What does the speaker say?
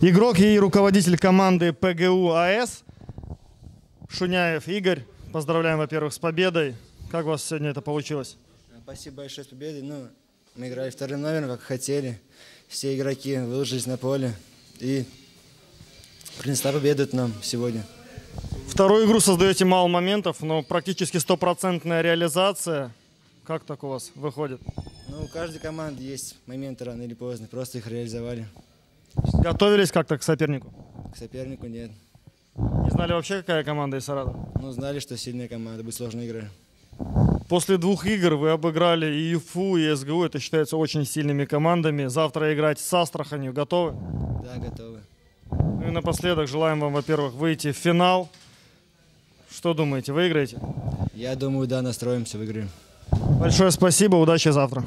Игрок и руководитель команды ПГУ АЭС Шуняев Игорь. Поздравляем, во-первых, с победой. Как у вас сегодня это получилось? Спасибо большое с победой. Ну, мы играли вторым номером, как хотели. Все игроки выложились на поле и принесла победу нам сегодня. Вторую игру создаете мало моментов, но практически стопроцентная реализация. Как так у вас выходит? Ну, у каждой команды есть моменты рано или поздно, просто их реализовали. Готовились как-то к сопернику? К сопернику нет. Не знали вообще, какая команда из Саратова? Ну, знали, что сильная команда, будет сложная игра. После двух игр вы обыграли и ЮФУ, и СГУ. Это считается очень сильными командами. Завтра играть с Астраханью. Готовы? Да, готовы. Ну и напоследок желаем вам, во-первых, выйти в финал. Что думаете, выиграете? Я думаю, да, настроимся, выиграем. Большое спасибо, удачи завтра.